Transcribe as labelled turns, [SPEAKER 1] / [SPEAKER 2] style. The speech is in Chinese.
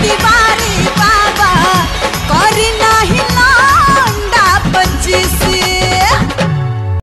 [SPEAKER 1] 第八